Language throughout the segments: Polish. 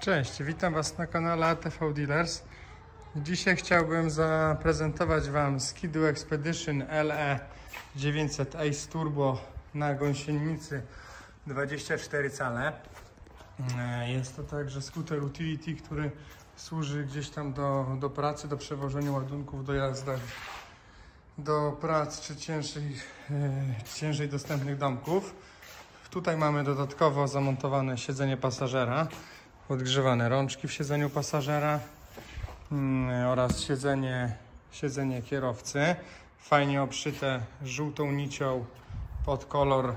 Cześć, witam Was na kanale ATV Dealers. Dzisiaj chciałbym zaprezentować Wam Skidu Expedition LE 900 Ace Turbo na gąsienicy 24 cale. E, Jest to także skuter utility, który służy gdzieś tam do, do pracy, do przewożenia ładunków, do jazdach do prac czy ciężej, ciężej dostępnych domków. Tutaj mamy dodatkowo zamontowane siedzenie pasażera, podgrzewane rączki w siedzeniu pasażera mm, oraz siedzenie, siedzenie kierowcy. Fajnie obszyte żółtą nicią pod kolor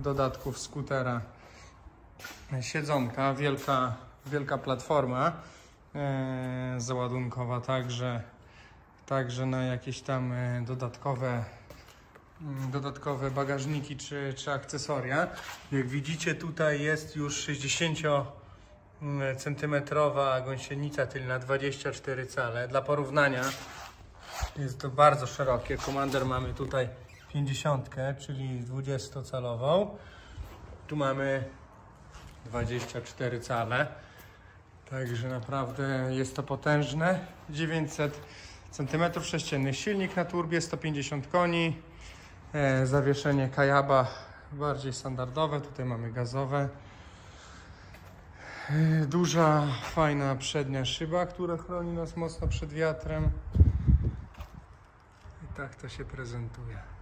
dodatków skutera. Siedzonka, wielka, wielka platforma e, załadunkowa także, także na jakieś tam e, dodatkowe mm, dodatkowe bagażniki czy, czy akcesoria. Jak widzicie tutaj jest już 60 centymetrowa gąsienica tylna 24 cale. Dla porównania jest to bardzo szerokie. Komander mamy tutaj 50, czyli 20-calową. Tu mamy 24 cale. Także naprawdę jest to potężne. 900 cm sześciennych. Silnik na turbie 150 koni. E, zawieszenie Kajaba bardziej standardowe. Tutaj mamy gazowe. E, Duża, fajna przednia szyba, która chroni nas mocno przed wiatrem. I tak to się prezentuje.